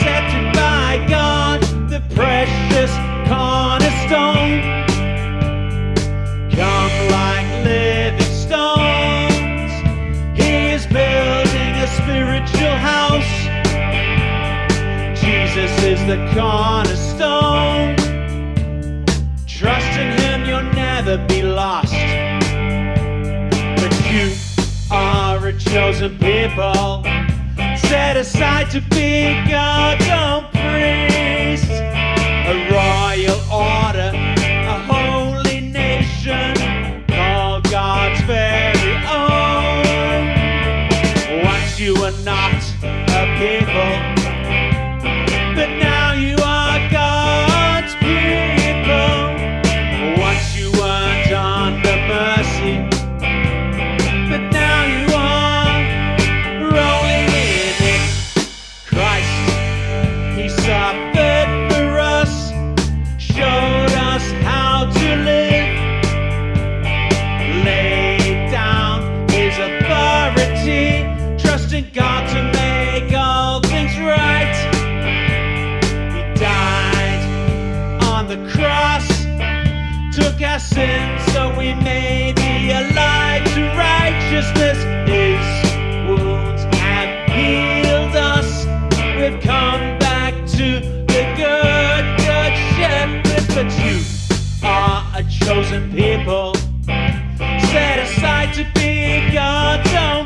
accepted by God, the precious cornerstone. Come like living stones. He is building a spiritual house. Jesus is the cornerstone. Trust in him, you'll never be lost. But you are a chosen people set aside to be God's own priest, a royal order. our sins so we may be alive to righteousness. His wounds have healed us. We've come back to the good, good shepherd. But you are a chosen people set aside to be God's own.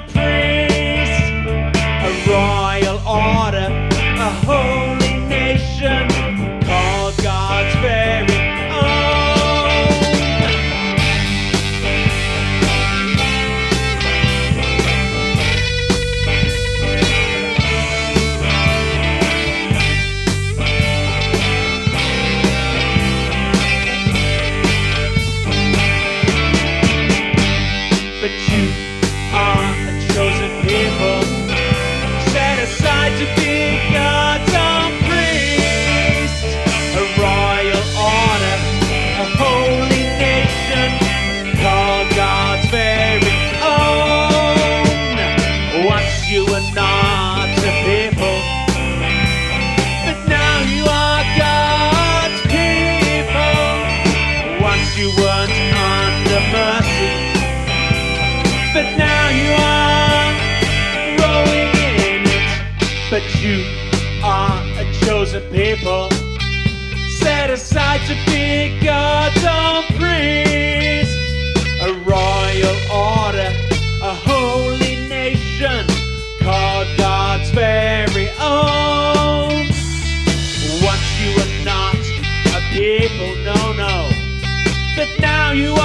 but you are a chosen people set aside to be God's own priest, a royal order, a holy nation called God's very own. Once you were not a people, no, no, but now you are.